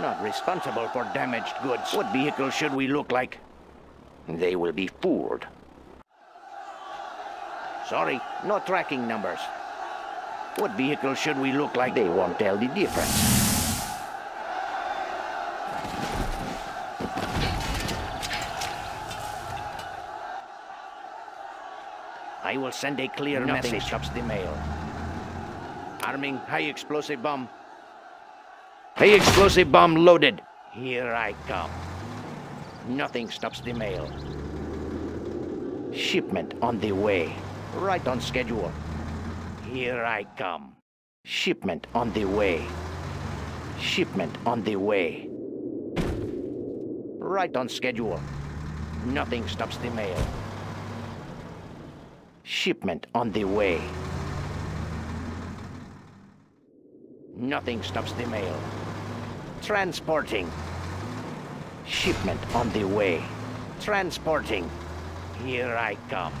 Not responsible for damaged goods. What vehicle should we look like? They will be fooled. Sorry, no tracking numbers. What vehicle should we look like? They won't tell the difference. I will send a clear Nothing message. stops the mail. Arming high explosive bomb. High explosive bomb loaded. Here I come. Nothing stops the mail. Shipment on the way. Right on schedule. Here I come. Shipment on the way. Shipment on the way. Right on schedule. Nothing stops the mail. Shipment on the way. Nothing stops the mail. Transporting. Shipment on the way. Transporting. Here I come.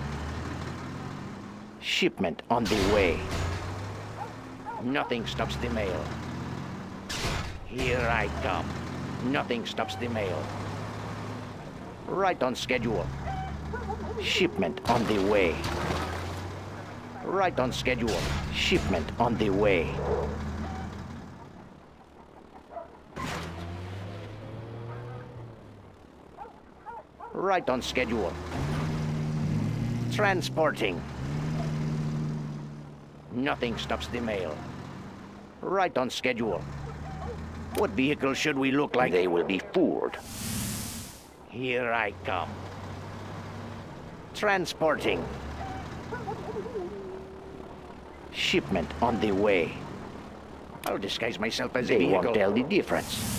Shipment on the way. Nothing stops the mail. Here I come. Nothing stops the mail. Right on schedule. Shipment on the way. Right on schedule. Shipment on the way. Right on schedule. Transporting. Nothing stops the mail. Right on schedule. What vehicle should we look like? They will be fooled. Here I come. Transporting. Shipment on the way. I'll disguise myself as they a vehicle. They won't tell the difference.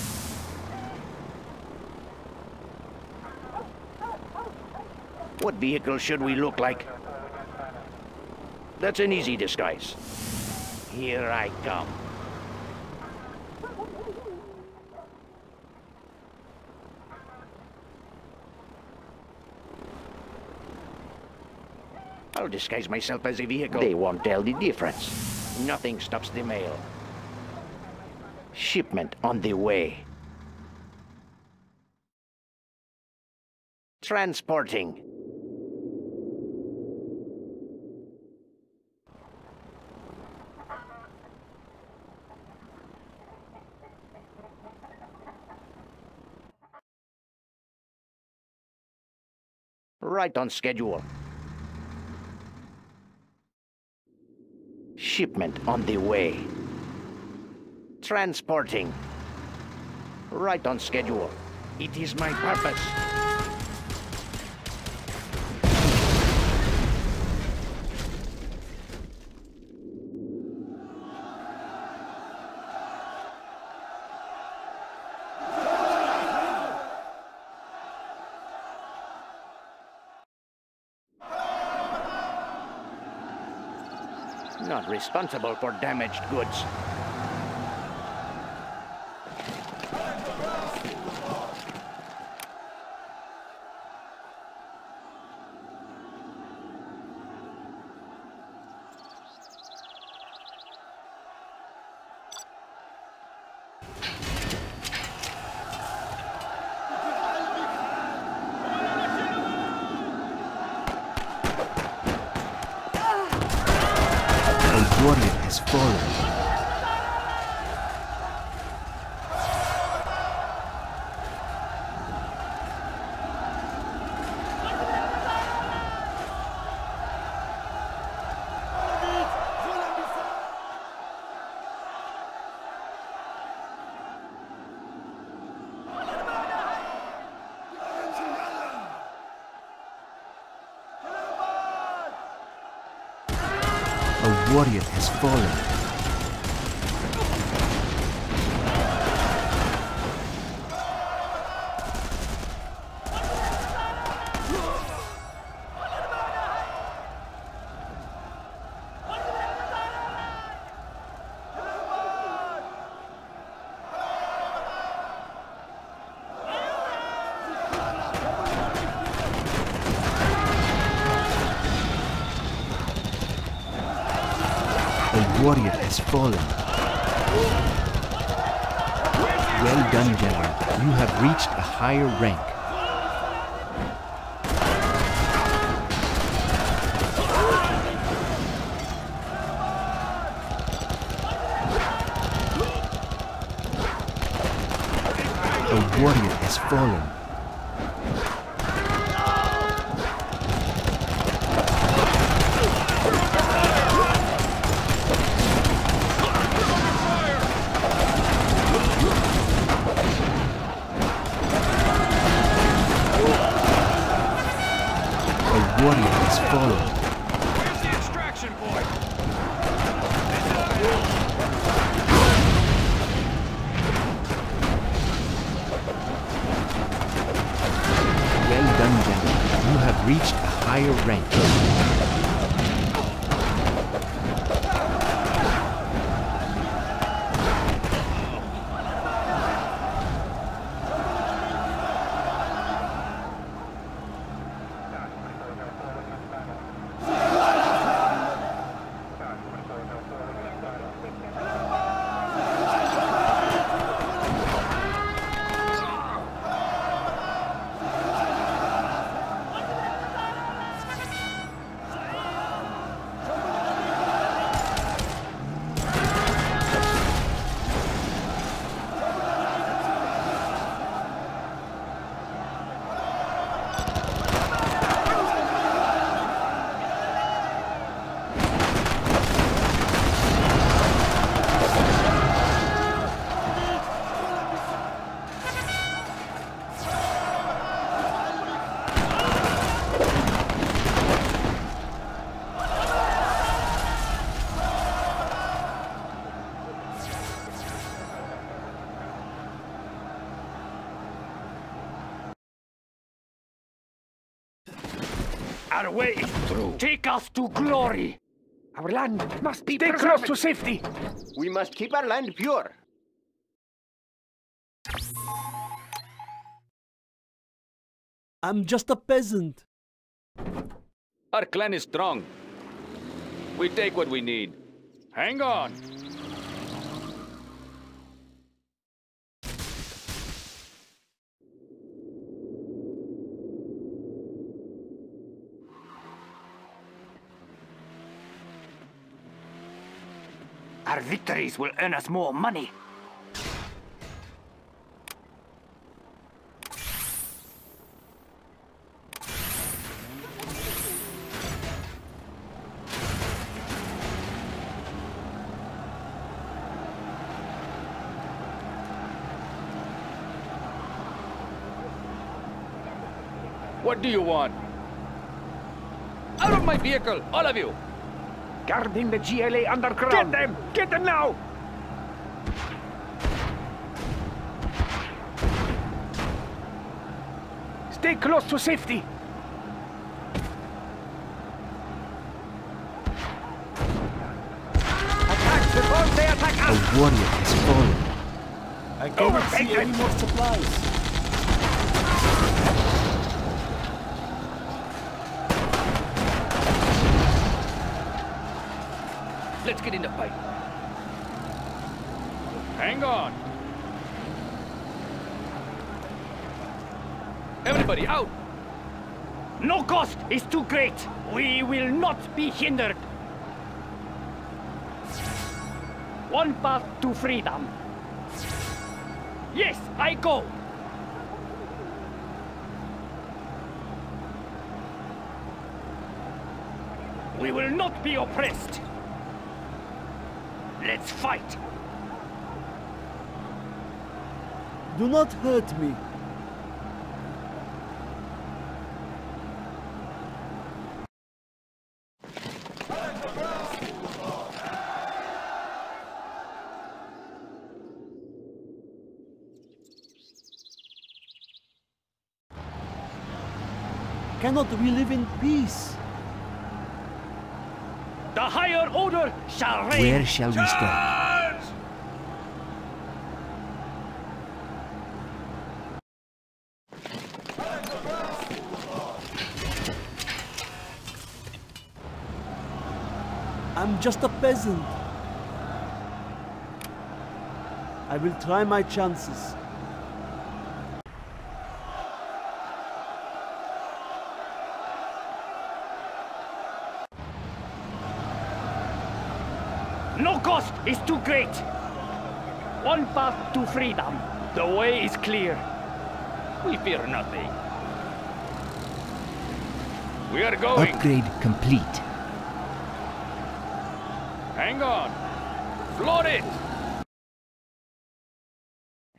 What vehicle should we look like? That's an easy disguise. Here I come. I'll disguise myself as a vehicle. They won't tell the difference. Nothing stops the mail. Shipment on the way. Transporting. Right on schedule. Shipment on the way. Transporting. Right on schedule. It is my purpose. Not responsible for damaged goods. warrior has fallen. A warrior has fallen. A warrior has fallen. Well done, General. You have reached a higher rank. A warrior has fallen. Way through. Take us to glory. Our land must be Stay preserved. close to safety. We must keep our land pure. I'm just a peasant. Our clan is strong. We take what we need. Hang on. Victories will earn us more money. What do you want? Out of my vehicle, all of you! Guarding the GLA underground. Get them! Get them now! Stay close to safety. Attack before they attack us! A warrior has fallen. I cannot oh, see Overtake any more supplies. Let's get in the fight. Hang on. Everybody out! No cost is too great. We will not be hindered. One path to freedom. Yes, I go. We will not be oppressed. Let's fight. Do not hurt me. Cannot we live in peace? The higher order shall reign. Where shall we start? I'm just a peasant. I will try my chances. Cost is too great. One path to freedom. The way is clear. We fear nothing. We are going. Upgrade complete. Hang on. Float it.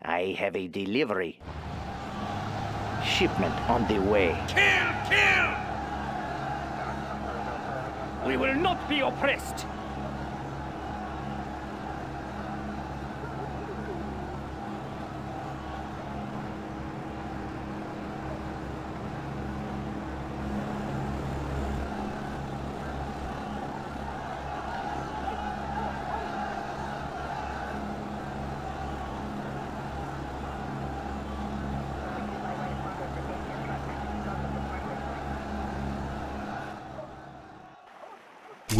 I have a delivery. Shipment on the way. Kill, kill. We will not be oppressed.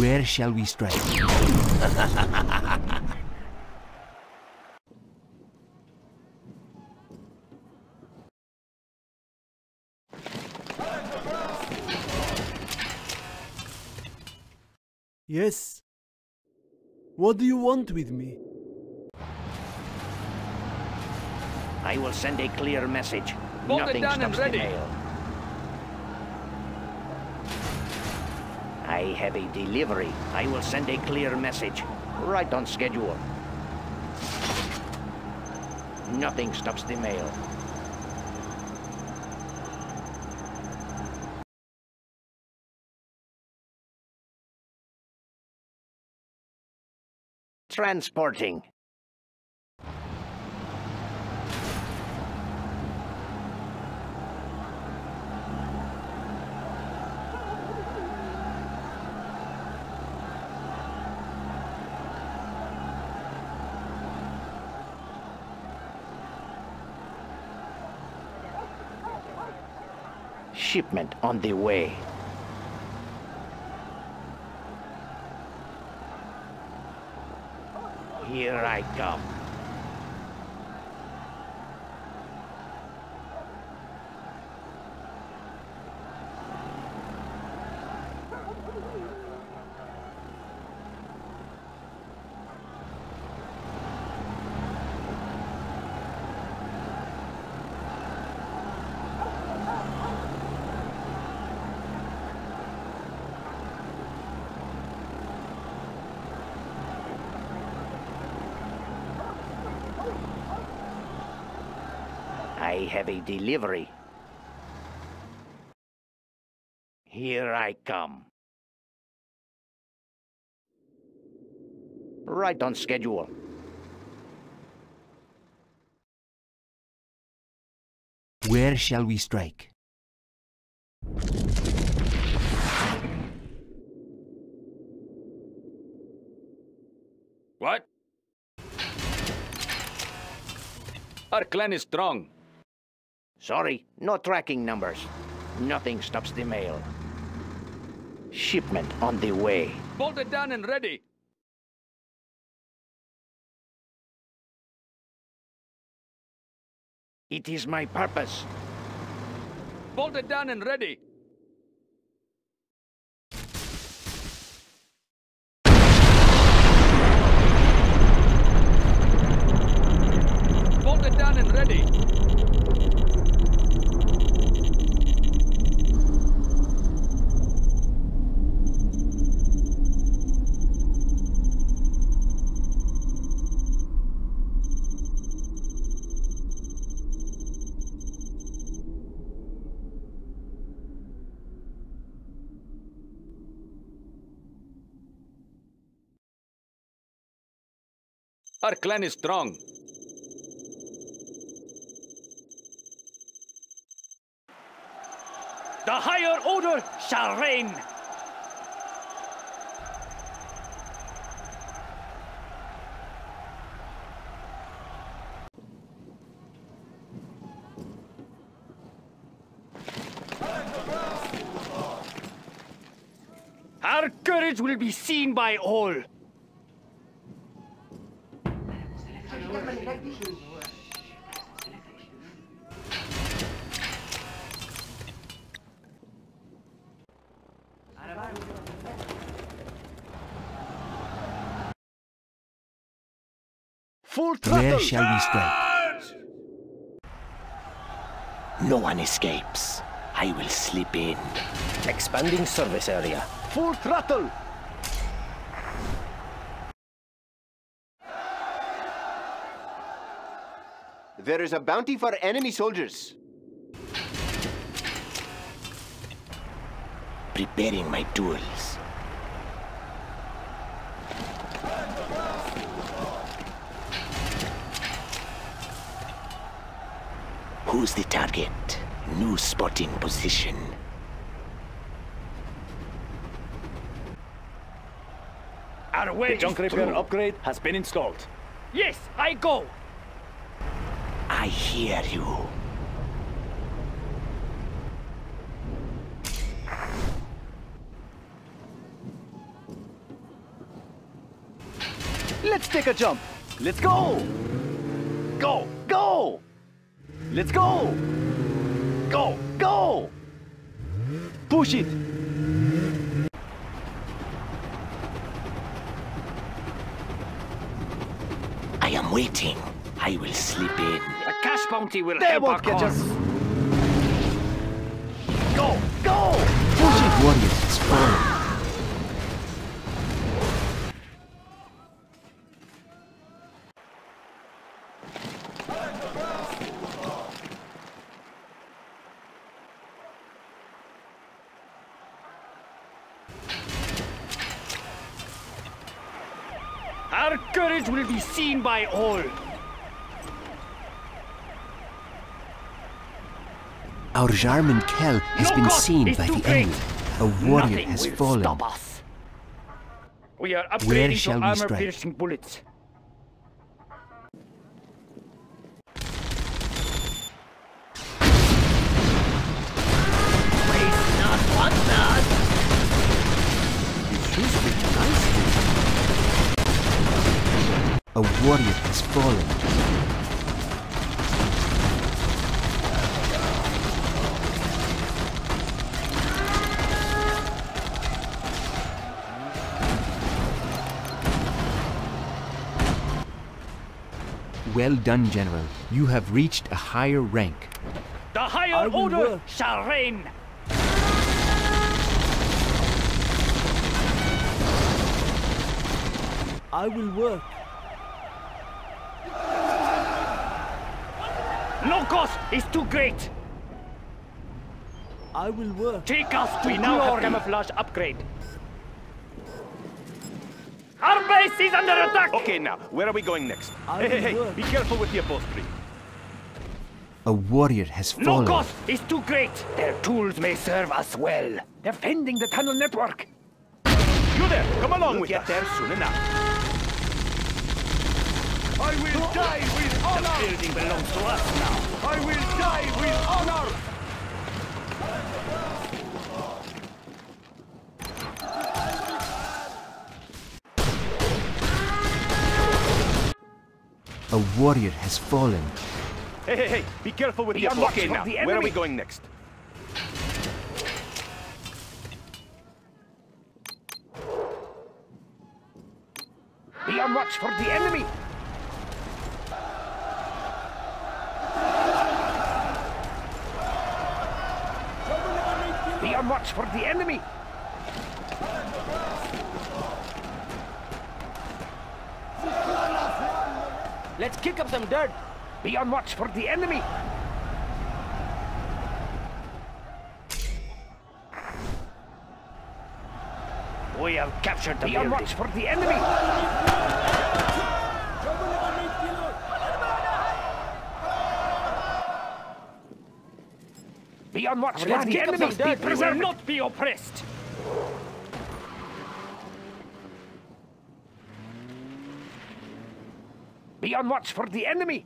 Where shall we strike? Yes. What do you want with me? I will send a clear message. Bolt it Nothing down and stops the ready. Have a delivery. I will send a clear message. Right on schedule. Nothing stops the mail. Transporting. Shipment on the way. Here I come. I have a delivery. Here I come. Right on schedule. Where shall we strike? What? Our clan is strong. Sorry, no tracking numbers. Nothing stops the mail. Shipment on the way. Bolt it down and ready. It is my purpose. Bolt it down and ready. Bolt it down and ready. Our clan is strong. The higher order shall reign. Our courage will be seen by all. Full Where throttle! shall we strike? No one escapes. I will slip in. Expanding service area. Full throttle! There is a bounty for enemy soldiers. Preparing my tools. Who's the target? New spotting position. Our way The junk repair through. upgrade has been installed. Yes, I go. I hear you. Let's take a jump. Let's go! Go! Go! Let's go! Go! Go! Push it! I am waiting. I will sleep in. The cash bounty will They help won't catch cause. us! Go! Go! The warrior has fallen. Our courage will be seen by all. Our Jarmen Kell has been seen by the enemy. A warrior Nothing has fallen. We are Where shall to we strike? armor-piercing bullets. Waste not, want not. A warrior has fallen. Well done, General. You have reached a higher rank. The higher will order work. shall reign. I will work. No cost is too great. I will work. Take us to We now have camouflage upgrade. Our base is under attack. Okay, now, where are we going next? I hey, hey, hey, be careful with the upholstery. A warrior has fallen. No fallen. cost is too great. Their tools may serve us well. Defending the tunnel network. You there, come along We'll with get us. there soon enough. I will die with honor. The building belongs to us now. I will die with honor. A warrior has fallen. Hey, hey, hey, be careful with Be the on watch now, the where are we going next? Be on watch for the enemy. Be on watch for the enemy. Let's kick up some dirt. Be on watch for the enemy. We have captured the Be on watch for the enemy. Be on watch for the enemy. We will not be oppressed. Be on watch for the enemy.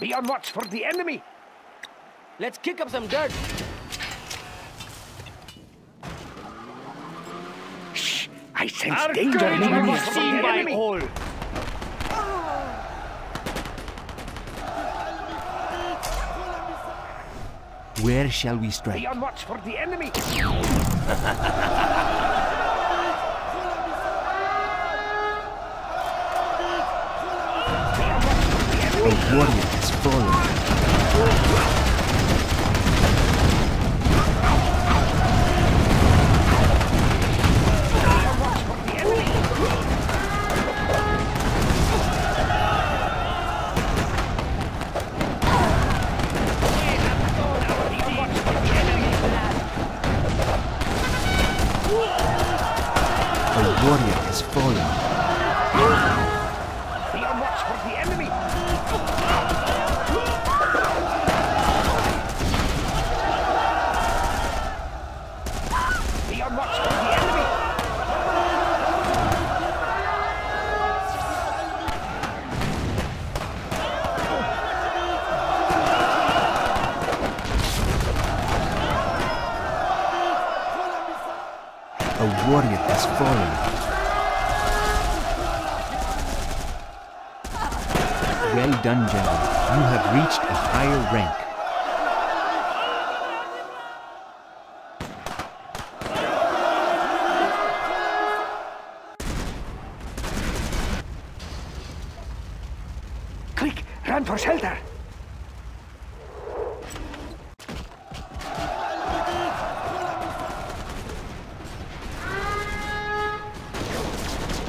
Be on watch for the enemy. Let's kick up some dirt. Shh! I sense Our danger. Our seen by all. Where shall we strike? Be on watch for the enemy. A warrior has fallen.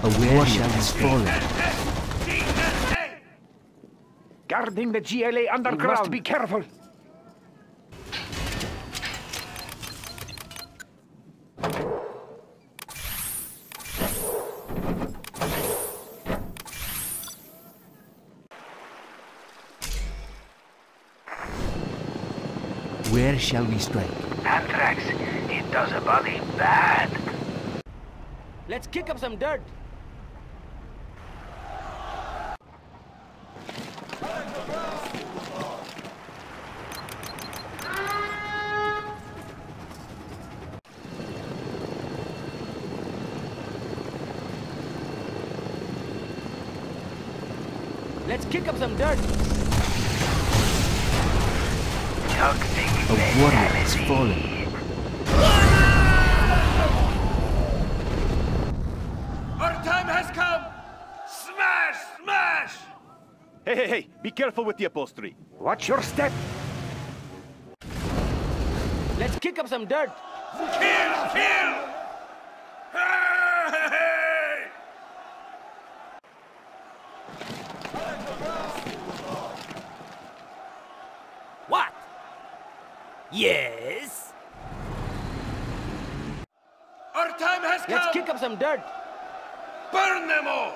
A warrior has fallen. Guarding the GLA underground. must be careful. Where shall we strike? Anthrax, it does a body bad. Let's kick up some dirt. Kick up some dirt. A warrior has fallen. Our time has come! Smash! Smash! Hey, hey, hey, be careful with the upholstery. Watch your step. Let's kick up some dirt. Kill! Kill! Hey! What? Yes. Our time has come! Let's kick up some dirt. Burn them all!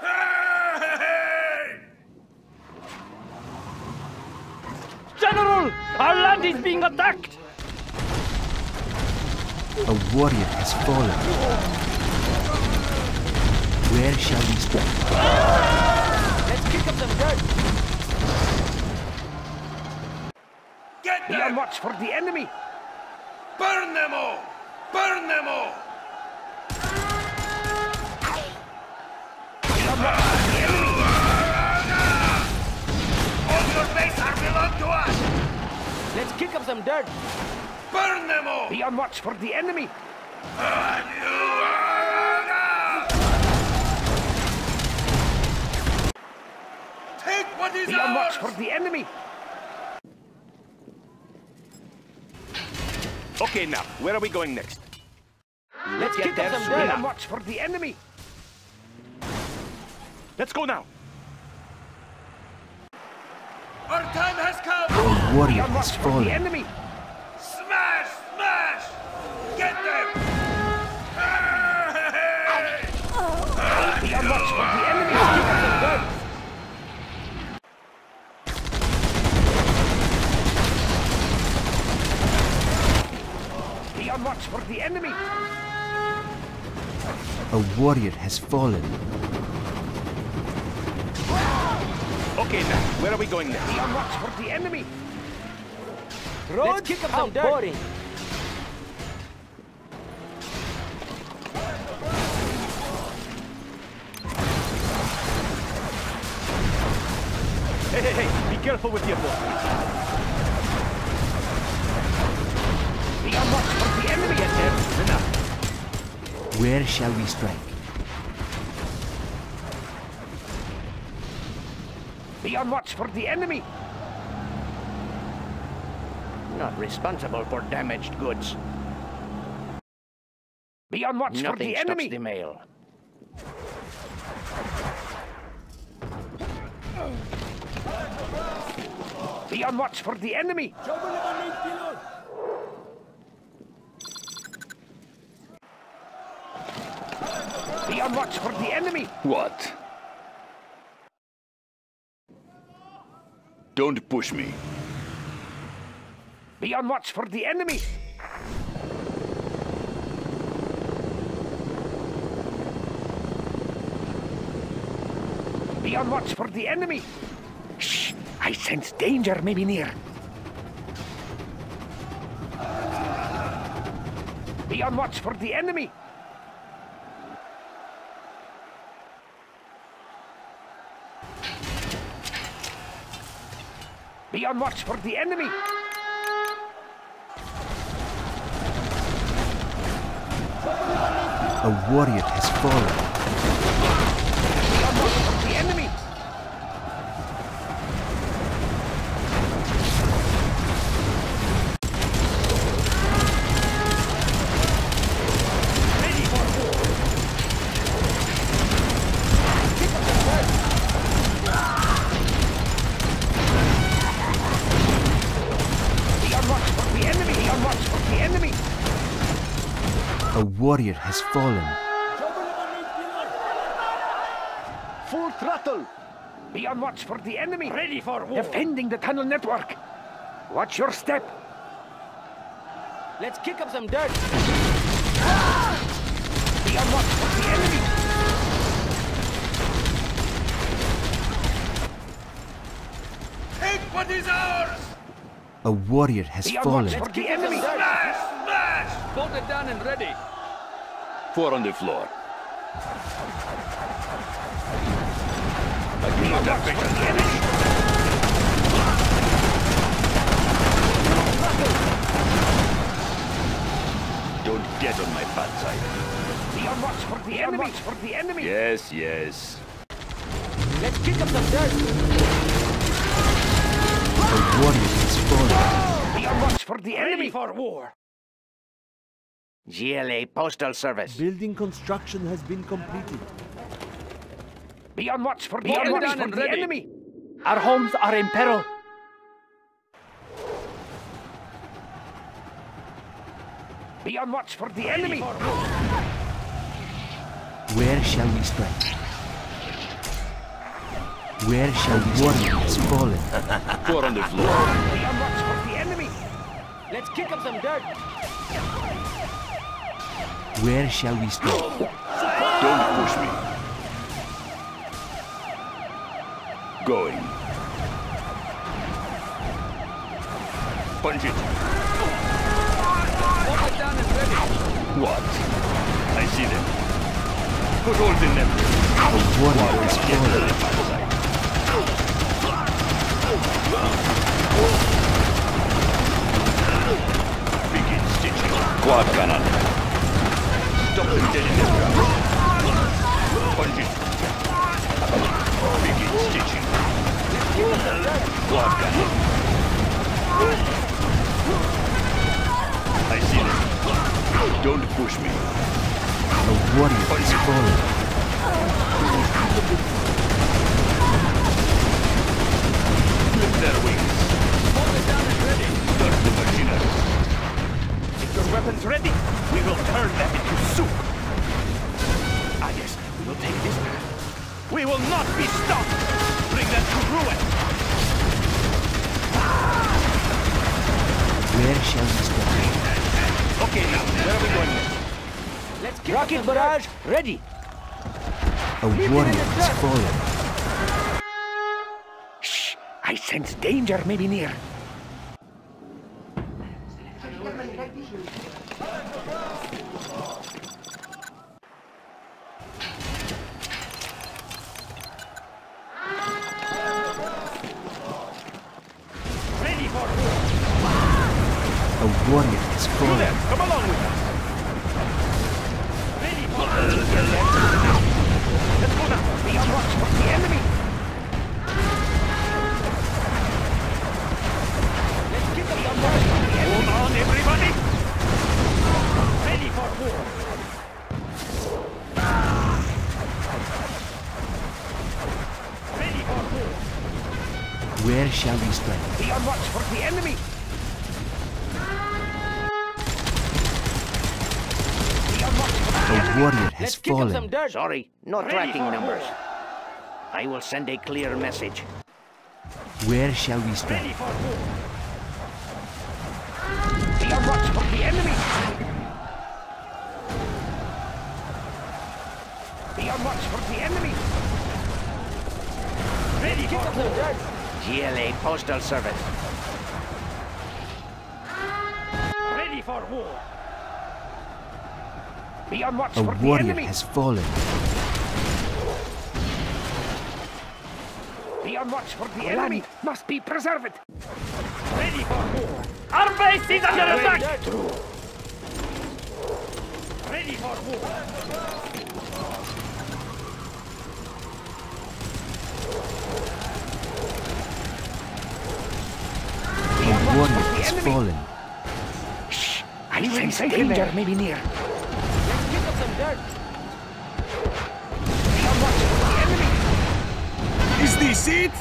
Hey! General, our land is being attacked. A warrior has fallen. Where shall we strike? Let's kick up some dirt. Be on watch for the enemy. Burn them all! Burn them all! All your base are belong to us! Let's kick up some dirt. Burn them all! Be on watch for the enemy. Take what is Be on watch for the enemy. Okay, now, where are we going next? Let's Get kick there up some soon. Be watch for the enemy. Let's go now. Our time has come! A warrior has watch for the enemy. much for the enemy! A warrior has fallen. Okay, now, where are we going now? Be on watch for the enemy! Road Let's kick up some dirt! Boring. Hey, hey, hey! Be careful with your boy! Shall we strike? Be on watch for the enemy. Not responsible for damaged goods. Be on watch for the enemy. the mail. Be on watch for the enemy. Be on watch for the enemy. What? Don't push me. Be on watch for the enemy. Be on watch for the enemy. Shh! I sense danger may be near. Be on watch for the enemy. Be on watch for the enemy. A warrior has fallen. Has fallen. Full throttle. Be on watch for the enemy. Ready for war. Defending the tunnel network. Watch your step. Let's kick up some dirt. Be on watch for the enemy. A warrior has Be fallen. watch for the enemy. Bolt it down and ready. Four on the floor. Be on watch for the enemy. Don't get on my bad side. Be on watch for the enemy. Watch for the enemy. Yes, yes. Let's kick up some dirt. A warrior has fallen. Be on watch for the enemy. for war. GLA Postal Service. Building construction has been completed. Be on watch for the, Be on enemy. watch for the ready. enemy. Our homes are in peril. Be on watch for the enemy. Where shall we strike? Where shall we warrior has fallen? Four on the floor. Be on watch for the enemy. Let's kick up some dirt. Where shall we stop? Don't push me. Going. Punch it. Bolt it down and ready. What? I see them. Put holes in them. A warrior has Get to fallen. the bad side. Begin stitching. Quad cannon. Stop them dead in their tracks. Punch. Begin stitching. Quad cannon. I see them. Don't push me. A warrior has fallen. Clip their wings. Hold it down and ready. Start the machinery. Get your weapons ready. We will turn them into soup. Ah, yes, we will take this path. We will not be stopped. Bring them to ruin. Where shall we strike? Okay, now, where are we going next? Let's kick Rocket barrage ready. A warrior has fallen. Shh! I sense danger may be near. Warrior has Let's kick up some dirt. Sorry, no Ready tracking numbers. I will send a clear message. Where shall we Ready strike? for war. Be on watch for the enemy. Be on watch for the enemy. Ready Kick for up some war. dirt. GLA Postal Service. Ready for war. Be on watch A for the warrior enemy. has fallen. Be on watch for the enemy. Must be preserved. Ready for war. Our base is under attack. Ready for war. A warrior has fallen. Shh! I sense danger may be near. Let's kick up some dirt. Be on watch for the enemy. Is this it?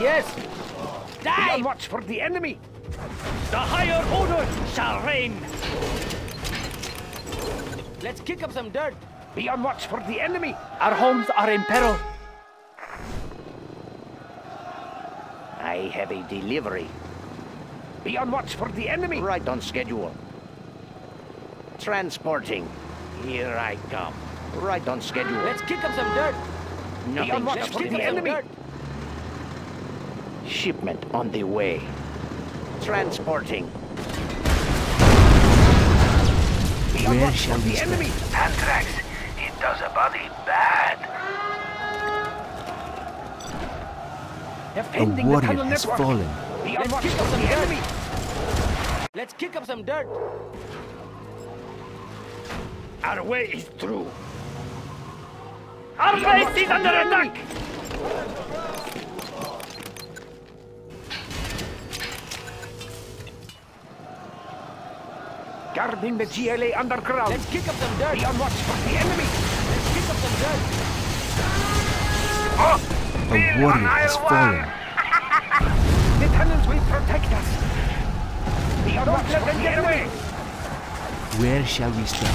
Yes. Be on watch for the enemy. The higher order shall reign. Let's kick up some dirt. Be on watch for the enemy. Our homes are in peril. I have a delivery. Be on watch for the enemy. Right on schedule. Transporting. Here I come. Right on schedule. Let's kick up some dirt. Nothing on watch Let's for for the enemy. dirt. Shipment on the way. Transporting. Be on Where watch shall for the enemy. Anthrax, it does a body bad. Defending A the warrior tunnel has network. fallen. Be Let's watch kick up some dirt. enemy. Let's kick up some dirt. Our way is through. Our base is under attack. Guarding the GLA underground. Let's kick up some dirt. Be on watch for the enemy. Let's kick up some dirt. A warrior has fallen. The tunnels will protect us. Be on watch for the enemy. Where shall we strike?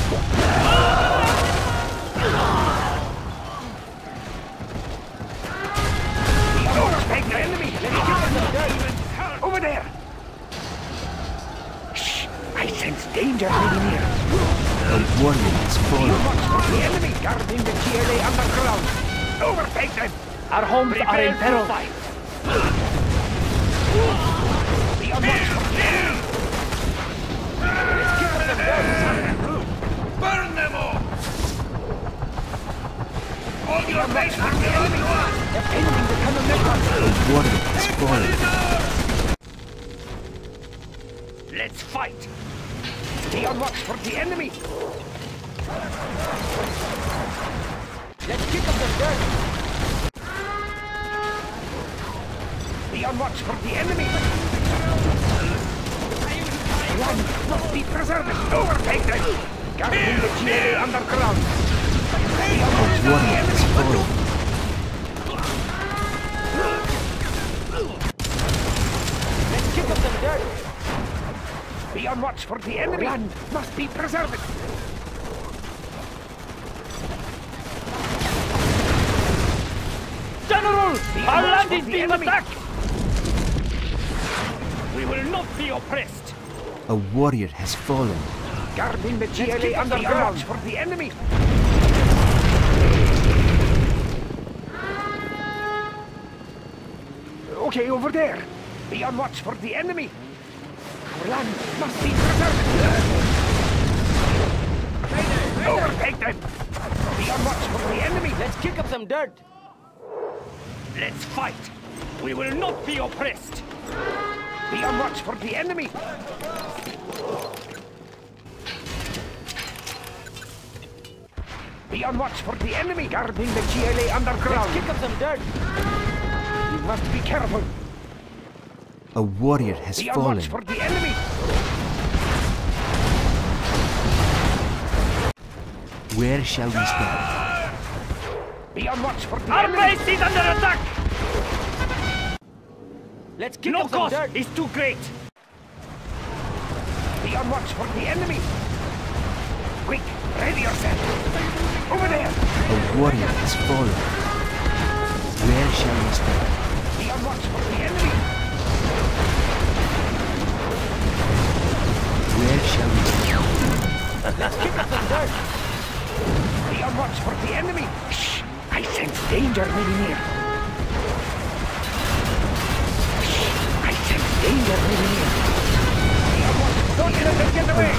Overtake the enemy. Let's kick up some dirt. Over there. Shh. I sense danger maybe near. A warrior has Be on fallen. watch for the enemy. Guarding the GLA underground. Overtake them. Our homes are in peril. Let's the the fight. Be on watch for the enemy. Let's kick up some dirt. Be on watch for the enemy. Land must be preserved. Overtake them. Guarding the GLA underground. Be on watch for the enemy. Let's kick up some dirt. Be on watch for the enemy. Land must be preserved. General, our land is being attacked. We will not be oppressed. A warrior has fallen. Guarding the kick GLA up the underground for the enemy. Okay, over there. Be on watch for the enemy. Our land must be preserved. Overtake them. Be on watch for the enemy. Let's kick up some dirt. Let's fight. We will not be oppressed. Be on watch for the enemy! Be on watch for the enemy guarding the GLA underground! Let's Kick up some dirt. You must be careful! A warrior has Be on fallen. watch for the enemy! Where shall we stand? Be on watch for the Our enemy! base is under attack! Let's kick No up some cost dirt. is too great! Be on watch for the enemy! Quick, ready yourself! Over there! A warrior has fallen. Where shall we stand? Be on watch for the enemy! Where shall we stand? Let's kick up some dirt. Be on watch for the enemy! Shh! I sense danger maybe near! A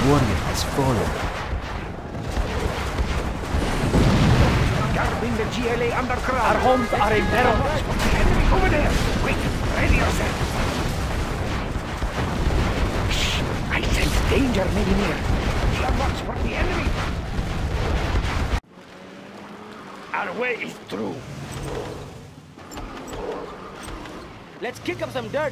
warrior has fallen. Guarding the GLA underground! Our homes are in peril! The enemy! Over there! Quick, ready yourself! Shh! I sense danger maybe near! Be on watch for the enemy! Our way is through! Let's kick up some dirt.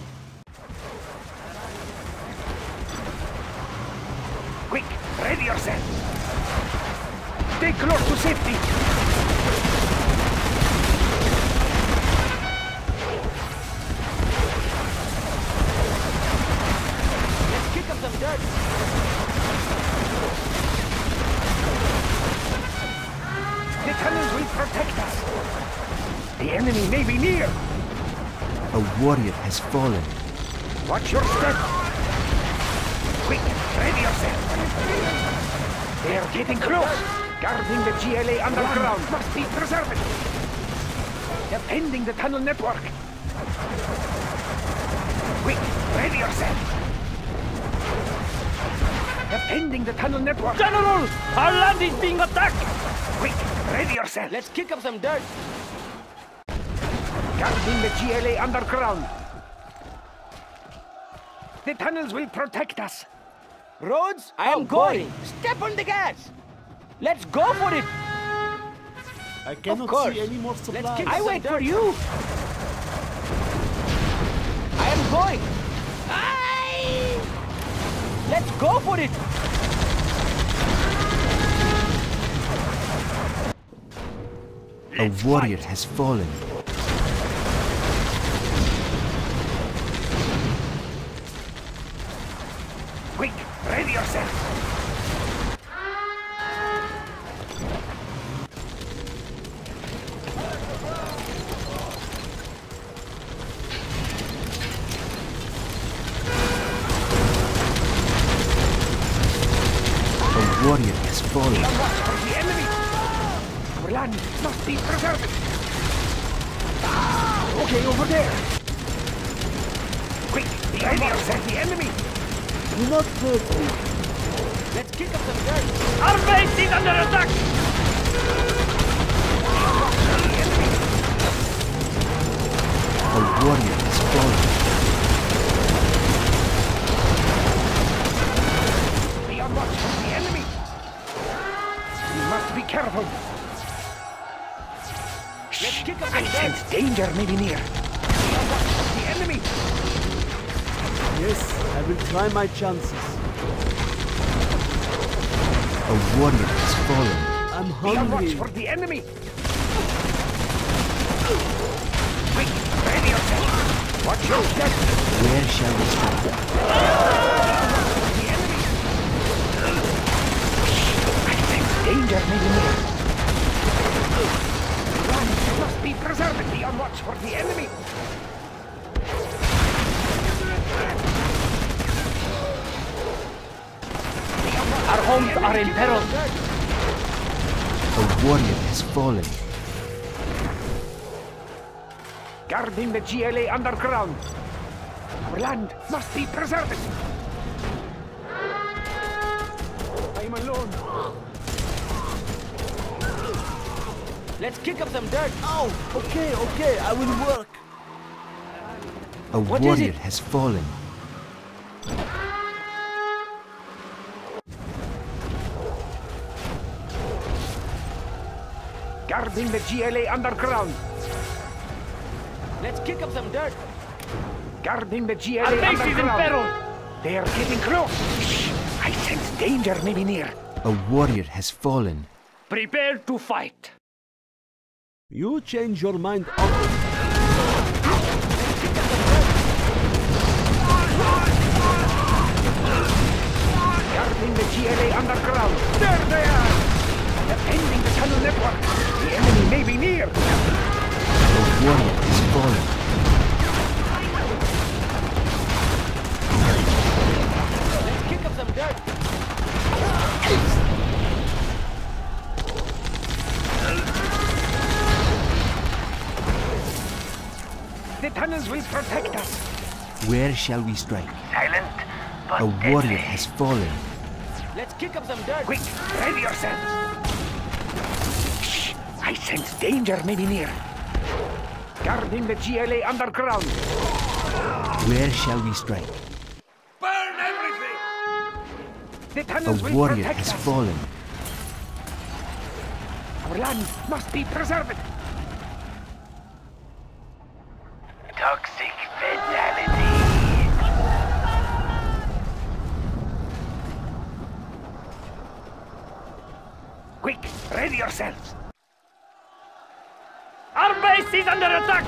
Warrior has fallen. Watch your step! Quick, ready yourself! They are getting close! Guarding the GLA underground must be preserved! Defending the tunnel network! Quick, ready yourself! Defending the tunnel network! General! Our land is being attacked! Quick, ready yourself! Let's kick up some dirt. Guarding the GLA underground! The tunnels will protect us! Rhodes, I am going. Step on the gas. Let's go for it. I cannot course. see any more Let's supplies. I wait for you. I am going. Aye. Let's go for it. A warrior has fallen. Quick, ready yourself! A warrior has fallen. On watch for the enemy! Our land must be preserved! Ah, okay, over there! Quick, ready yourself, the enemy! Do not hurt me. Let's kick up some dirt. Our base is under attack! A warrior has fallen. Be on watch for the enemy! We must be careful! Let's kick up I some sense danger near! Be on watch for the enemy! Yes, I will try my chances. A warrior has fallen. I'm Be on watch for the enemy! Quick, ready yourself! Watch your step! Where shall we stand? The enemy! I sense danger maybe near! Run must be preserved! Be on watch for the enemy! Homes are in peril! A warrior has fallen. Guarding the GLA underground! Our land must be preserved! I'm alone! Let's kick up some dirt. Oh, okay, okay, I will work. A What is warrior has fallen. Guarding the GLA underground. Let's kick up some dirt. Guarding the GLA Our base is in peril. They are getting close. Shh. I sense danger maybe near. A warrior has fallen. Prepare to fight. You change your mind often. Guarding the GLA underground. There they are. Defending the tunnel network. The enemy may be near. A warrior has fallen. Let's kick up some dirt. The tunnels will protect us. Where shall we strike? Silent, but A warrior has fallen. Let's kick up some dirt. Quick, ready yourselves. Shh. I sense danger maybe near. Guarding the GLA underground. Where shall we strike? Burn everything! The A tunnels will warrior protect has us. fallen. Our land must be preserved. Toxic fatality. Quick, ready yourselves. Our base is under attack.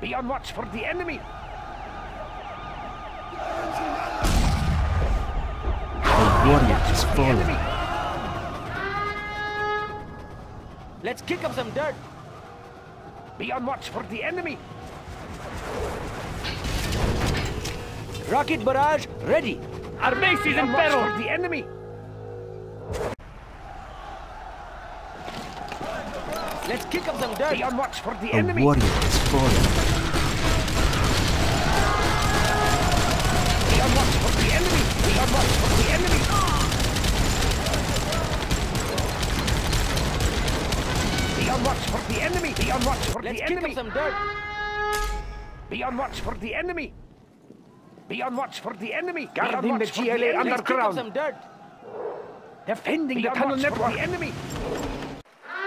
Be on watch for the enemy. A warrior has fallen. Let's kick up some dirt. Be on watch for the enemy. Rocket barrage ready. Our base is in peril. the enemy. Let's kick up some dirt. Be on watch for the A enemy. warrior has fallen. Be on watch for the enemy. Be on watch for the enemy. Be on watch for the enemy. Be on watch for Let's the kick enemy. up some dirt. Be on watch for the enemy. Be on watch for the enemy. Be on Guarding the GLA enemy. Let's kick up underground. some dirt. Defending Be the tunnel watch for network. the enemy.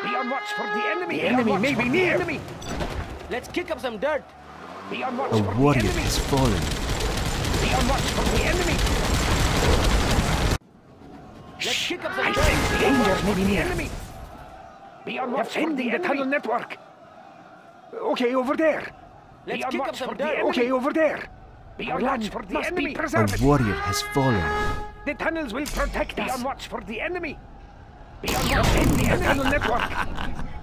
Be on watch for the enemy. The Be enemy may be near. enemy. Let's kick up some dirt. Be on watch A for warrior the enemy. has fallen. Be on watch for the enemy. Let's kick up some I dirt. sense danger may be near. Enemy. Be on watch Defending the, tunnel network. Okay, over there. Let's be on kick up watch some for the dirt. enemy. Okay, over there. Be on watch for the enemy. Be A warrior has fallen. The tunnels will protect us. Be on watch for the enemy. Be on watch for the tunnel network.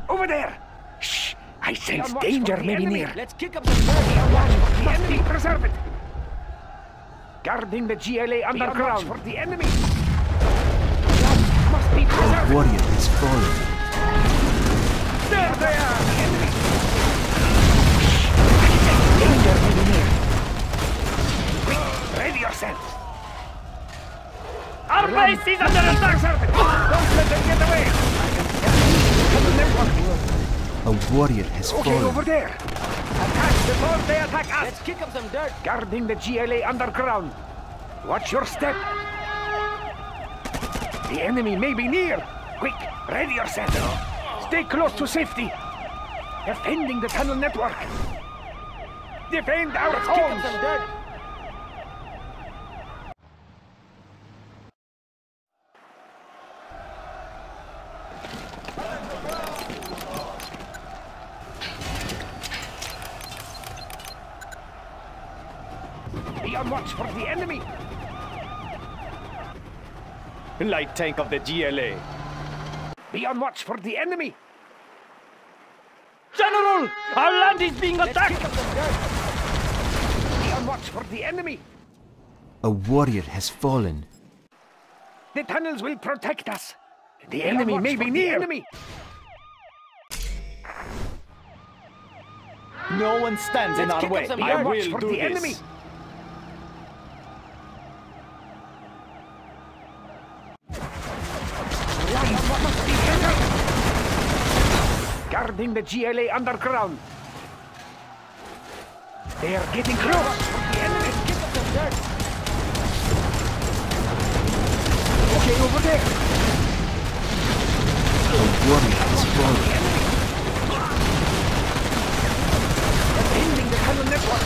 Over there. Shh. I sense danger may be near. Let's kick up some dirt. Be on watch for the enemy. Be preserved. Guarding the GLA underground. for the enemy. Must be A preserved. warrior has fallen. There they are. Quick, ready yourselves. Our base is under attack. Don't let them get away. Tunnel network. A warrior has Okay, over there. Attack before they attack us. Let's kick up some dirt. Guarding the GLA underground. Watch your step. The enemy may be near. Quick, ready yourself. Stay close to safety. Defending the tunnel network. Defend our Let's kick up homes. Some dirt. Be on watch for the enemy. Light tank of the GLA. Be on watch for the enemy. General, our land is being attacked. kick up some dirt. Be on watch for the enemy. A warrior has fallen. The tunnels will protect us. The enemy may be near. Enemy. No one stands in Let's our way. I will do the this. enemy. Guarding the GLA underground. They are getting close. The. Okay, over there. A warrior has fallen. Ending the network.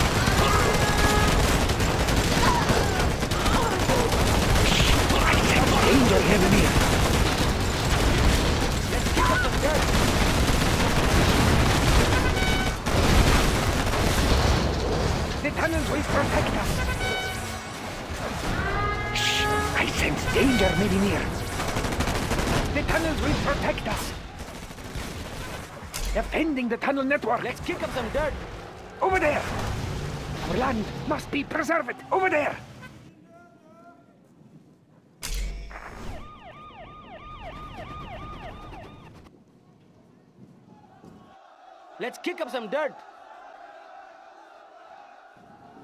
Danger near. Let's kick up some dirt. The tunnels will protect us. Shh! I sense danger maybe near. The tunnels will protect us. Defending the tunnel network. Let's kick up some dirt. Over there! Our land must be preserved. Over there! Let's kick up some dirt.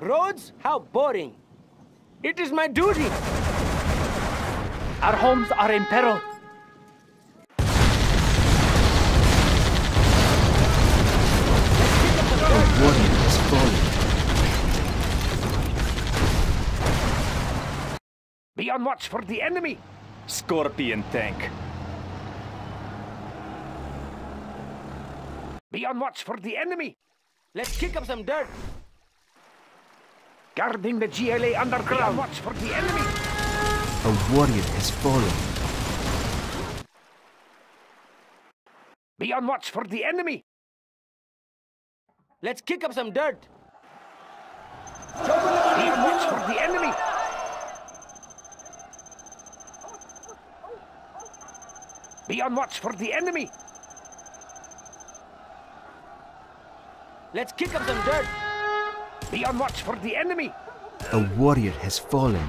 Roads? How boring. It is my duty. Our homes are in peril. A warrior has fallen. Be on watch for the enemy. Scorpion tank. Be on watch for the enemy. Let's kick up some dirt. Guarding the GLA underground. Be on watch for the enemy. A warrior has fallen. Be on watch for the enemy. Let's kick up some dirt. Be on watch for the enemy. Be on watch for the enemy. Let's kick up some dirt. Be on watch for the enemy. A warrior has fallen.